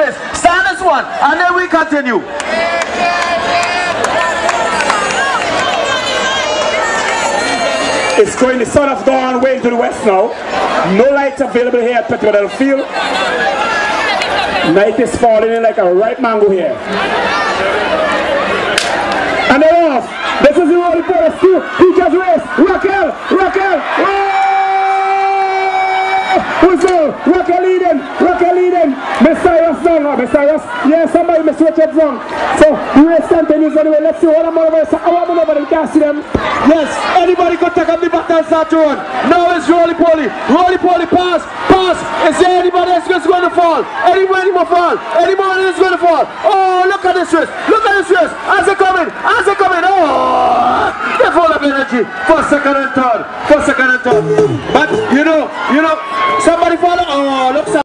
race. Stand as one, and then we continue. It's going the sun has gone way into the west now. No lights available here at Petit Bordel Field. Night is falling in like a ripe mango here. And they're off. This is the Rolling Forest 2. Teachers race. Raquel. Raquel. Oh! Who's there? Raquel leading. Raquel leading. Messiah's down now. Messiah's. Yeah, somebody must switch it wrong. So race continues anyway. Let's see what I'm over. So I want over them. Can't see them. Yes, anybody could take up the baton and start to run. Now it's roly poly. Roly poly pass. Pass. Is there anybody else that's going to fall? Anybody will fall. Anybody is going to fall. Oh, look at this race. Look at this race. As they coming. Karachi, first, second and third, first, second and third. But you know, you know, somebody follow, oh, looks